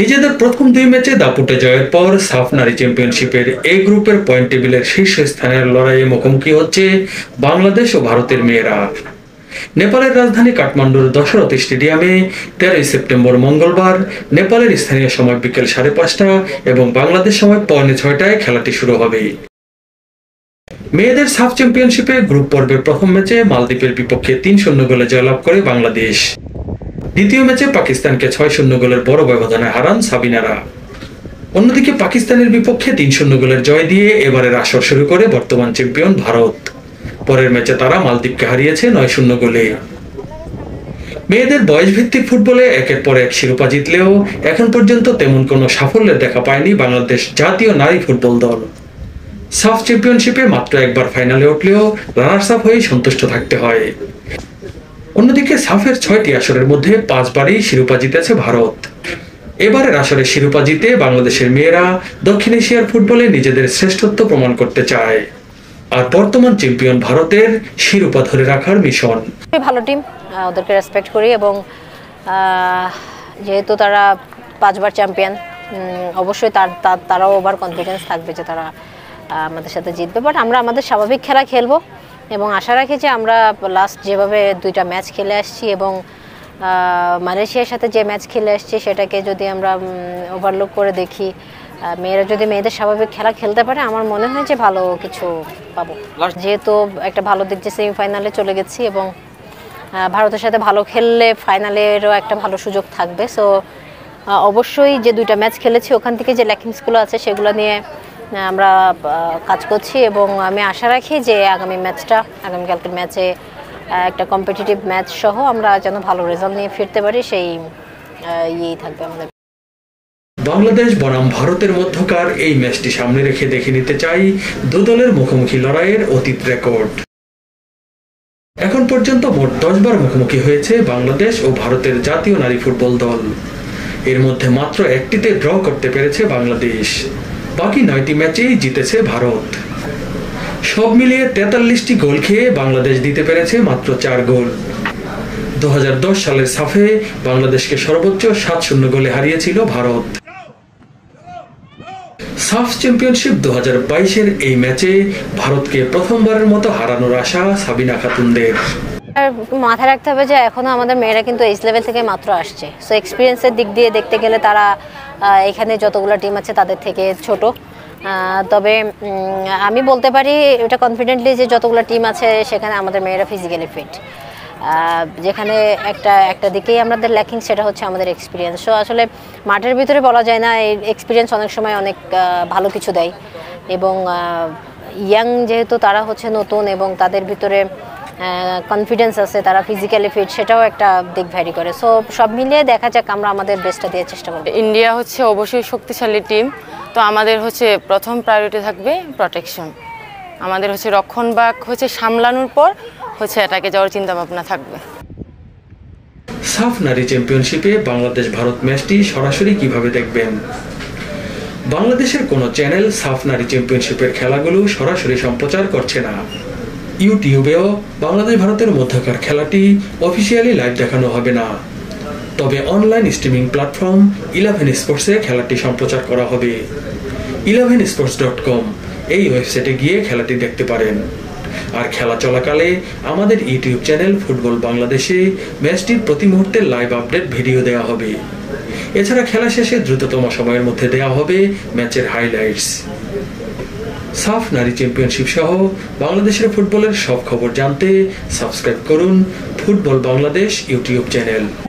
নিজেদের প্রথম দুই ম্যাচে দাপুটে জয়ের পর সাফ নারী চ্যাম্পিয়নশিপের এ গ্রুপের পয়েন্ট টেবিলের শীর্ষ স্থানের লড়াইয়ে মুখোমুখি হচ্ছে বাংলাদেশ ও ভারতের মেয়েরা। নেপালের রাজধানী কাঠমান্ডুর দশরথ স্টেডিয়ামে তেরোই সেপ্টেম্বর মঙ্গলবার নেপালের স্থানীয় সময় বিকেল সাড়ে পাঁচটা এবং বাংলাদেশ সময় পৌনে ছয়টায় খেলাটি শুরু হবে। মেয়েদের সাফ চ্যাম্পিয়নশিপে গ্রুপ পর্বের প্রথম ম্যাচে মালদ্বীপের বিপক্ষে তিন শূন্য গোলে জয়লাভ করে বাংলাদেশ। দ্বিতীয় ম্যাচে পাকিস্তানকে ছয় শূন্য গোলের বড় ব্যবধানে হারান সাবিনারা। অন্যদিকে পাকিস্তানের বিপক্ষে তিন শূন্য গোলের জয় দিয়ে এবারের আসর শুরু করে বর্তমান চ্যাম্পিয়ন ভারত। পরের ম্যাচে তারা মালদ্বীপকে হারিয়েছে নয় শূন্য গোলে। মেয়েদের বয়স ভিত্তিক ফুটবলে একের পর এক শিরোপা জিতলেও এখন পর্যন্ত তেমন কোনো সাফল্যের দেখা পায়নি বাংলাদেশ জাতীয় নারী ফুটবল দল। সাফ চ্যাম্পিয়নশিপে মাত্র একবার ফাইনালে উঠলেও রানার্স আপ হয়ে সন্তুষ্ট থাকতে হয়। অন্যদিকে সাফের ছয়টি আসরের মধ্যে পাঁচবারই শিরোপা জিতেছে ভারত। এবারের আসরে শিরোপা জিতে বাংলাদেশের মেয়েরা দক্ষিণ এশিয়ার ফুটবলে নিজেদের শ্রেষ্ঠত্ব প্রমাণ করতে চায়। আর বর্তমান চ্যাম্পিয়ন ভারতের শিরোপা ধরে রাখার মিশন। ভালো টিম ওদেরকে রেসপেক্ট করি এবং যেহেতু তারা পাঁচবার চ্যাম্পিয়ন অবশ্যই তার- তারাও ওভার কনফিডেন্স থাকবে যে তারা আমাদের সাথে জিতবে। বাট আমরা আমাদের স্বাভাবিক খেলা খেলব। এবং আশা রাখি যে আমরা লাস্ট যেভাবে দুইটা ম্যাচ খেলে আসছি এবং মালয়েশিয়ার সাথে যে ম্যাচ খেলে আসছি সেটাকে যদি আমরা ওভারলুক করে দেখি মেয়েরা যদি মেয়েদের স্বাভাবিক খেলা খেলতে পারে আমার মনে হয় যে ভালো কিছু পাবো। যেহেতু একটা ভালো দিক যে সেমিফাইনালে চলে গেছি এবং ভারতের সাথে ভালো খেললে ফাইনালেরও একটা ভালো সুযোগ থাকবে। সো অবশ্যই যে দুইটা ম্যাচ খেলেছি ওখান থেকে যে ল্যাকিংসগুলো আছে সেগুলো নিয়ে আমরা কাজ করছি এবং আমি আশা রাখি যে আগামী ম্যাচটা আগামীকালকের ম্যাচে একটা কম্পিটিটিভ ম্যাচ সহ আমরা যেন ভালো রেজাল্ট নিয়ে ফিরতে পারি, সেই ইয়েই থাকবে আমাদের। বাংলাদেশ বনাম ভারতের মধ্যকার এই ম্যাচটি সামনে রেখে দেখে নিতে চাই দু দলের মুখোমুখি লড়াইয়ের অতীত রেকর্ড। এখন পর্যন্ত মোট দশবার মুখোমুখি হয়েছে বাংলাদেশ ও ভারতের জাতীয় নারী ফুটবল দল। এর মধ্যে মাত্র একটিতে ড্র করতে পেরেছে বাংলাদেশ। বাকি নয়টি ম্যাচেই জিতেছে ভারত। সব মিলিয়ে তেতাল্লিশটি গোল খেয়ে বাংলাদেশ দিতে পেরেছে মাত্র চার গোল। দু সালের সাফে বাংলাদেশকে সর্বোচ্চ সাত শূন্য গোলে হারিয়েছিল ভারত। সাফ চ্যাম্পিয়নশিপ দু হাজার বাইশের এই ম্যাচে ভারতকে প্রথমবারের মতো হারানোর আশা সাবিনা খাতুনদের। মাথায় রাখতে হবে যে এখনও আমাদের মেয়েরা কিন্তু এইচ লেভেল থেকে মাত্র আসছে। সো এক্সপিরিয়েন্সের দিক দিয়ে দেখতে গেলে তারা এখানে যতগুলো টিম আছে তাদের থেকে ছোট। তবে আমি বলতে পারি এটা কনফিডেন্টলি যে যতগুলো টিম আছে সেখানে আমাদের মেয়েরা ফিজিক্যালি ফিট যেখানে একটা একটা দিকেই আমাদের ল্যাকিং সেটা হচ্ছে আমাদের এক্সপিরিয়েন্স সো আসলে মাঠের ভিতরে বলা যায় না, এই এক্সপিরিয়েন্স অনেক সময় অনেক ভালো কিছু দেয়। এবং ইয়াং যেহেতু তারা হচ্ছে নতুন এবং তাদের ভিতরে কনফিডেন্স আছে তারা ফিজিক্যালি ফিট সেটাও একটা দিক ভ্যারি করে। সো সব মিলিয়ে দেখা যাক আমরা আমাদের বেস্টটা দেওয়ার চেষ্টা করব। ইন্ডিয়া হচ্ছে অবশ্যই শক্তিশালী টিম তো আমাদের হচ্ছে প্রথম প্রায়োরিটি থাকবে প্রোটেকশন আমাদের হচ্ছে রক্ষণবাগ হচ্ছে সামলানোর পর হচ্ছে এটাকে যাওয়ার চিন্তা ভাবনা থাকবে। সাফ নারী চ্যাম্পিয়নশিপে বাংলাদেশ ভারত ম্যাচটি সরাসরি কীভাবে দেখবেন? বাংলাদেশের কোনো চ্যানেল সাফ নারী চ্যাম্পিয়নশিপের খেলাগুলো সরাসরি সম্প্রচার করছে না। ইউটিউবেও বাংলাদেশ ভারতের মধ্যকার খেলাটি অফিসিয়ালি লাইভ দেখানো হবে না। তবে অনলাইন স্ট্রিমিং প্ল্যাটফর্ম ইলেভেন স্পোর্টসে খেলাটি সম্প্রচার করা হবে। ইলেভেন স্পোর্টস ডট কম এই ওয়েবসাইটে গিয়ে খেলাটি দেখতে পারেন। আর খেলা চলাকালে আমাদের ইউটিউব চ্যানেল ফুটবল বাংলাদেশে ম্যাচটির প্রতি মুহূর্তের লাইভ আপডেট ভিডিও দেওয়া হবে। এছাড়া খেলা শেষে দ্রুততম সময়ের মধ্যে দেওয়া হবে ম্যাচের হাইলাইটস সাফ নারী চ্যাম্পিয়নশিপ সহ বাংলাদেশের ফুটবলের সব খবর জানতে সাবস্ক্রাইব করুন ফুটবল বাংলাদেশ ইউটিউব চ্যানেল।